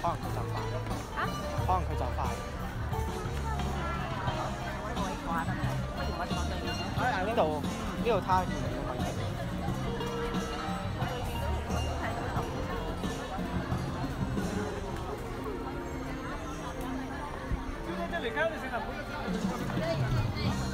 可能佢就快，可能佢就快。不如我哋落去呢度，呢度睇。就在这里干这些了。